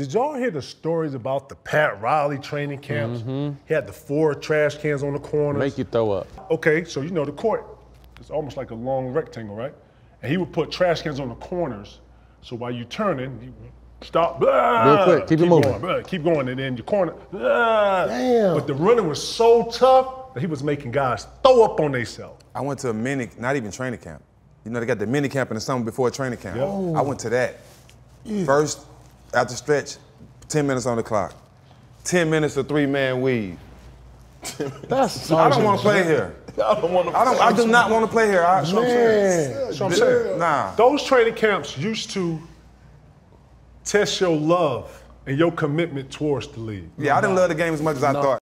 Did y'all hear the stories about the Pat Riley training camps? Mm-hmm. He had the four trash cans on the corners. Make you throw up. Okay, so you know the court is almost like a long rectangle, right? And he would put trash cans on the corners, so while you're turning, you stop. blah, quick, keep it moving. Going, blah, keep going, and then your corner. blah. Damn. But the running was so tough that he was making guys throw up on themselves. I went to a mini, not even training camp. You know, they got the mini camp in the summer before training camp. Yeah. I went to that. First, after stretch, 10 minutes on the clock. 10 minutes of three man weave. That's I don't want to play here. I don't want to. I don't. I do not want to play here. I, That's what I'm saying. Man. That's what I'm saying. Nah. Those training camps used to test your love and your commitment towards the league. Yeah, I didn't love the game as much as I thought.